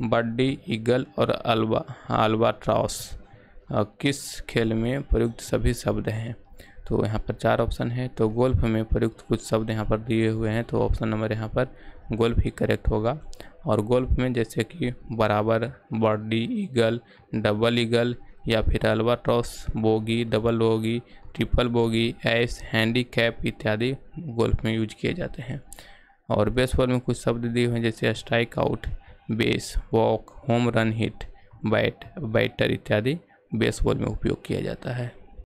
बड्डी, eagle और अल्बा albatross किस खेल में प्रयुक्त सभी शब्द हैं? तो यहाँ पर चार ऑप्शन है। तो गोल्फ में प्रयुक्त कुछ शब्द यहाँ पर दिए हुए हैं। तो ऑप्शन नंबर यहाँ पर गोल्फ ही करेक्ट होगा। और गोल्फ में जैसे कि बराबर बर्डी ईगल, डबल ईगल या फिर albatross bogey, double bogey, triple bogey ace handicap इत्यादि गोल्फ में यूज़ किए जाते हैं। और बेसबॉल में कुछ शब्द दिए हुए हैं जैसे strike out base walk home run hit bat batter इत्यादि बेसबॉल में उपयोग किया जाता है।